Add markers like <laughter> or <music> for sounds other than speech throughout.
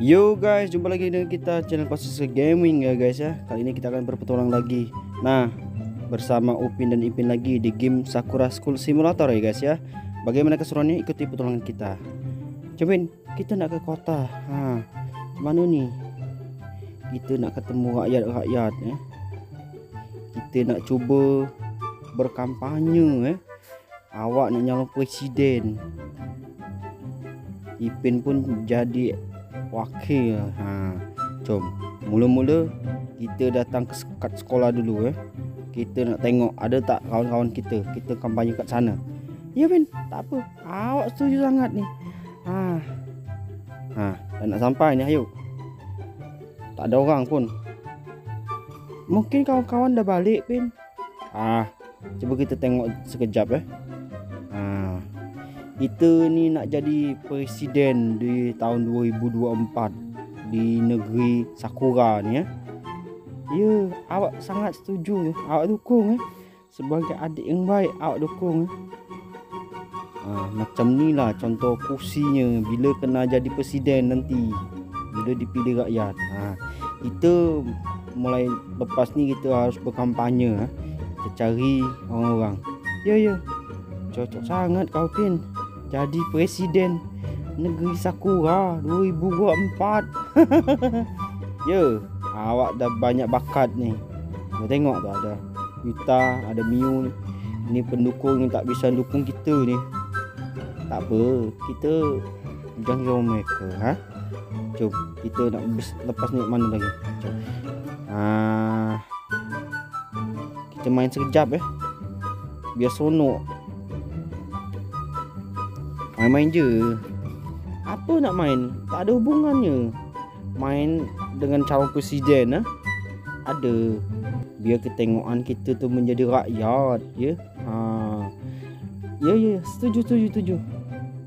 Yo guys, jumpa lagi dengan kita channel Pasir Gaming ya guys ya. Kali ini kita akan berpetualang lagi. Nah, bersama Upin dan Ipin lagi di game Sakura School Simulator ya guys ya. Bagaimana keseruannya? Ikuti petualangan kita. Cumin, kita nak ke kota. Ha, mana nih? Kita nak ketemu rakyat-rakyat ya. Kita nak cuba berkampanye ya. Awak nak nyalon presiden. Ipin pun jadi wakil ha. Jom. Mula-mula kita datang ke kat sekolah dulu eh. Kita nak tengok ada tak kawan-kawan kita? Kita kampanye kat sana. Ya bin tak apa. Awak setuju sangat ni. Ha. Ha. Dah nak sampai ni ayo. Tak ada orang pun. Mungkin kawan-kawan dah balik bin ah cuba kita tengok sekejap eh. ha kita ni nak jadi presiden di tahun 2024 di negeri Sakura ni ya. Ya, awak sangat setuju. Awak dukung eh. Sebagai adik yang baik awak dukung eh. Ha, macam ni lah contoh kursinya bila kena jadi presiden nanti. Bila dipilih rakyat. Ha, kita mulai lepas ni kita harus berkampanye. Ha. Kita cari orang-orang. Ya, ya. Cocok sangat kau Pin jadi presiden negeri Sakura 2024. <laughs> ya, awak dah banyak bakat ni. Kau tengok tu ada Yuta, ada Miu ni. Ini pendukung yang tak bisa dukung kita ni. Tak apa, kita jangan kira mereka, ha? Jom, kita nak lepas ni mana lagi? Jom. Ha, kita main sekejap eh. Biar sonok. Main-main je. Apa nak main? Tak ada hubungannya. Main dengan calon presiden eh? Ada. Biar ketengokan kita tu menjadi rakyat Ya? Ha. Ya ya. Setuju setuju setuju.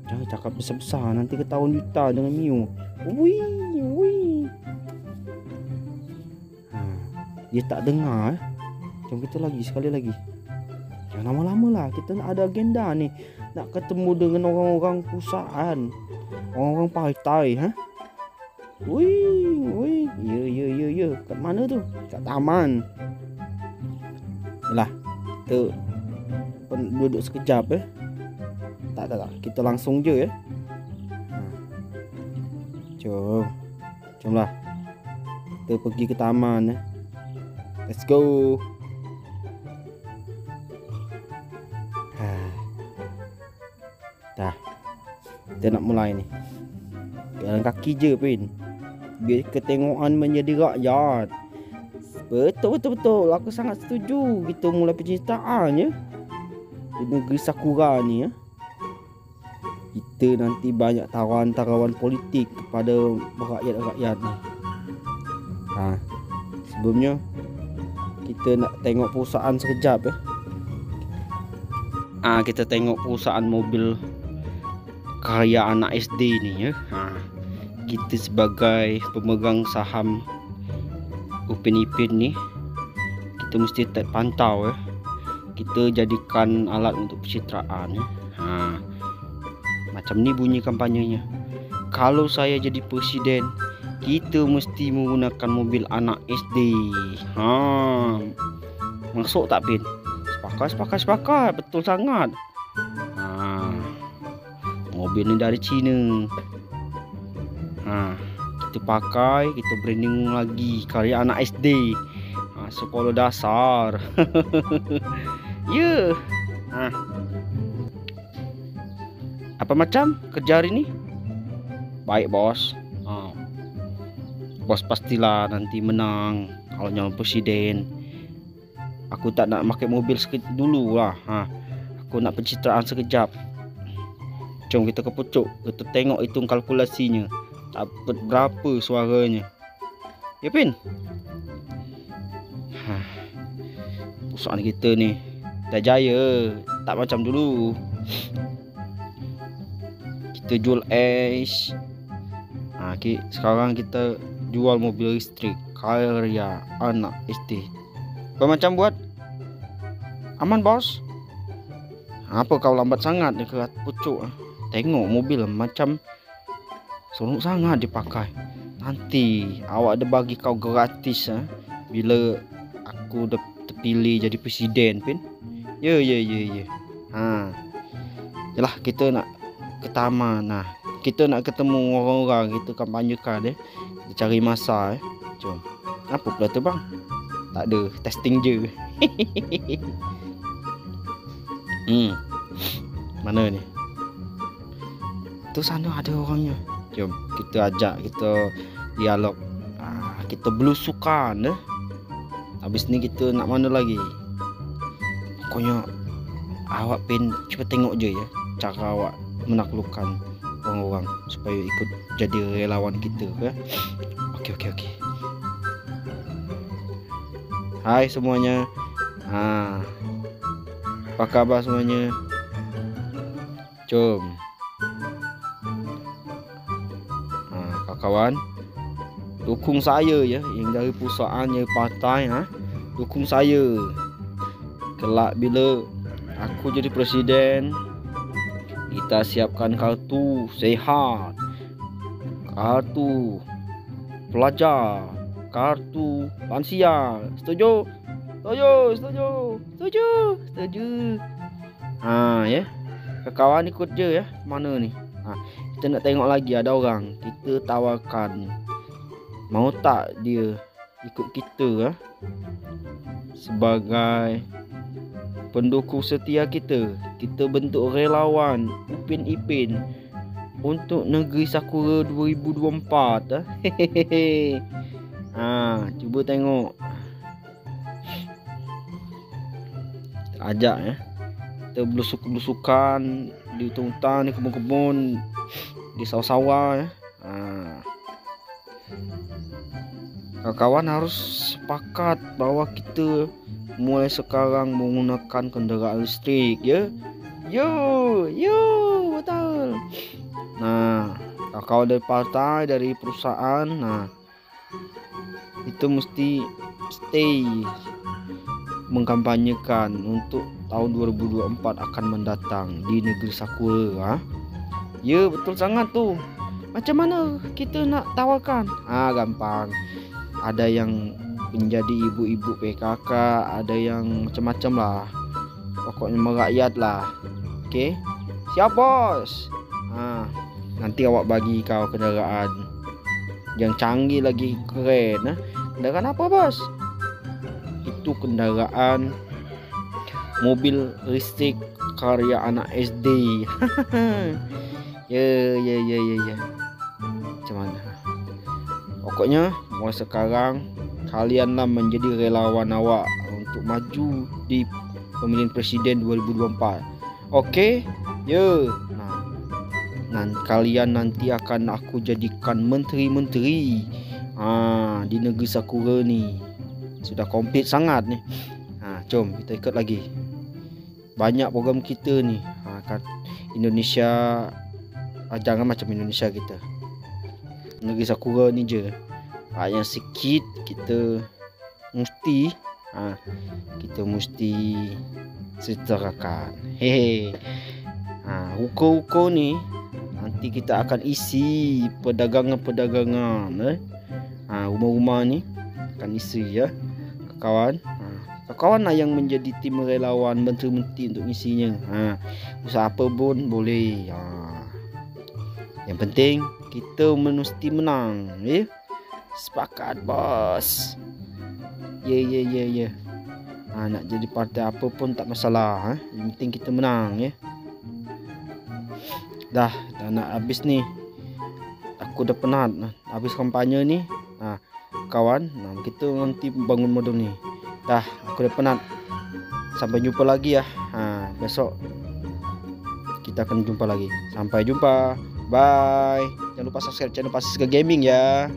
Jangan cakap besar-besar. Nanti ketahuan juta dengan Miu. Wih wih ha. Dia tak dengar eh? Jom kita lagi sekali lagi Jangan lama-lama lah. Kita nak ada agenda ni. Nak ketemu dengan orang-orang perusahaan orang-orang partai ha? Wih wih ya ya ya ya. Kat mana tu? Kat taman. Lah tu duduk sekejap eh. Tak tak tak. Kita langsung je ya ha. jom. Jomlah. Kita pergi ke taman eh. Let's go kita nak mulai ni. Jalan kaki je pin. Biar ketengokan menjadi rakyat. Betul betul betul. Aku sangat setuju. Kita mulai penceritaan ya. Di negeri Sakura ni ya. Kita nanti banyak tawaran-tawaran politik Kepada rakyat-rakyat ni. Ha. Sebelumnya Kita nak tengok perusahaan sekejap ya. Ah ha, kita tengok perusahaan mobil karya anak SD ni ya. Ha. Kita sebagai pemegang saham Upin Ipin ni kita mesti tetap pantau ya. Kita jadikan alat untuk pencitraan ya. Ha. Macam ni bunyi kampanyenya. Kalau saya jadi presiden, kita mesti menggunakan mobil anak SD. Ha. Masuk tak Pin? Sepakat, sepakat, sepakat. Betul sangat mobil ni dari China ha, kita pakai kita branding lagi karya anak SD ha, sekolah dasar. <laughs> Ya. Ha. apa macam kerja hari ni? Baik bos. Ha. bos pastilah nanti menang kalau nyalon presiden. Aku tak nak pakai mobil sekejap dulu lah ha. aku nak pencitraan sekejap Jom kita ke pucuk Kita tengok hitung kalkulasinya. Dapat berapa suaranya. Ya Pin? Ha. Pusat kita ni Dah jaya. Tak macam dulu. Kita jual Ace ha, okay. Sekarang kita Jual mobil listrik. Karya Anak SD Apa macam buat? Aman bos? Apa kau lambat sangat Dekat pucuk ha? Tengok mobil macam Seronok sangat dipakai. Nanti awak ada bagi kau gratis ha? bila aku dah terpilih jadi presiden pin. Ya ya ya ya. Ha. Yalah kita nak ke taman nah kita nak ketemu orang-orang kita kampanyekan eh. Kita cari masa eh. Jom. Apa pula tu bang? Tak ada testing je. <laughs> Hmm. Mana ni tu sana ada orangnya jom kita ajak kita dialog ah, kita belusukan eh habis ni kita nak mana lagi pokoknya awak pin cuba tengok je ya cara awak menaklukkan orang-orang supaya ikut jadi relawan kita ya. Okey okey okey. Hai semuanya. Ha. Apa khabar semuanya? Jom. Kawan. Dukung saya ya yang dari perusahaannya partai ha. Dukung saya. Kelak bila aku jadi presiden kita siapkan kartu sehat. Kartu pelajar kartu lansia. Setuju? Setuju setuju setuju setuju. Ha ya. Kawan ikut je ya mana ni? Ha kita nak tengok lagi ada orang kita tawarkan mau tak dia ikut kita ya sebagai pendukung setia kita. Kita bentuk relawan Upin Ipin untuk negeri Sakura 2024. Ah. Hehehe. Ha, cuba tengok. Ajak ya. Kita belusuk-belusukan di hutan-hutan, di kebun-kebun, di sawah-sawah ya. Ha. Kawan-kawan harus sepakat bahawa kita mulai sekarang menggunakan kenderaan listrik ya. Yo, yo, betul. Nah, kalau dari partai dari perusahaan, nah itu mesti stay mengkampanyekan untuk tahun 2024 akan mendatang di negeri Sakura. Ha? Ya, betul sangat tu. Macam mana kita nak tawarkan? Ah, gampang. Ada yang menjadi ibu-ibu PKK ada yang macam-macam lah pokoknya merakyat lah okey siap bos ha nanti awak bagi kau kenderaan yang canggih lagi keren ha? kenderaan apa bos itu kenderaan mobil listrik karya anak SD <laughs> ya ya ya ya ya macam mana pokoknya mulai sekarang kalianlah menjadi relawan awak untuk maju di pemilihan presiden 2024. Okey? Ya. Nah. Dan kalian nanti akan aku jadikan menteri-menteri ha, di negeri Sakura ni. Sudah komplit sangat ni. Ha, jom kita ikut lagi. Banyak program kita ni. Ha, Indonesia ha, jangan macam Indonesia kita. Negeri Sakura ni je ha, yang sikit kita mesti ha, kita mesti setarakan hehe ha, ukur-ukur ni nanti kita akan isi perdagangan-perdagangan eh? ha, rumah-rumah ni akan isi ya kawan ha, kawan lah yang menjadi tim relawan menteri-menteri untuk isinya ha, usaha apa pun boleh ha. Yang penting kita mesti menang ya? Eh? Sepakat bos. Ya ya ya ya. Ha, Nak jadi partai apa pun tak masalah ha? Yang penting kita menang ya? Dah Dah nak habis ni. Aku dah penat Habis kampanye ni. Ha, Kawan ha, Kita nanti bangun modul ni. Dah Aku dah penat. Sampai jumpa lagi ya? Ha, Besok Kita akan jumpa lagi. Sampai jumpa Bye. Jangan lupa subscribe channel Pasir Gaming ya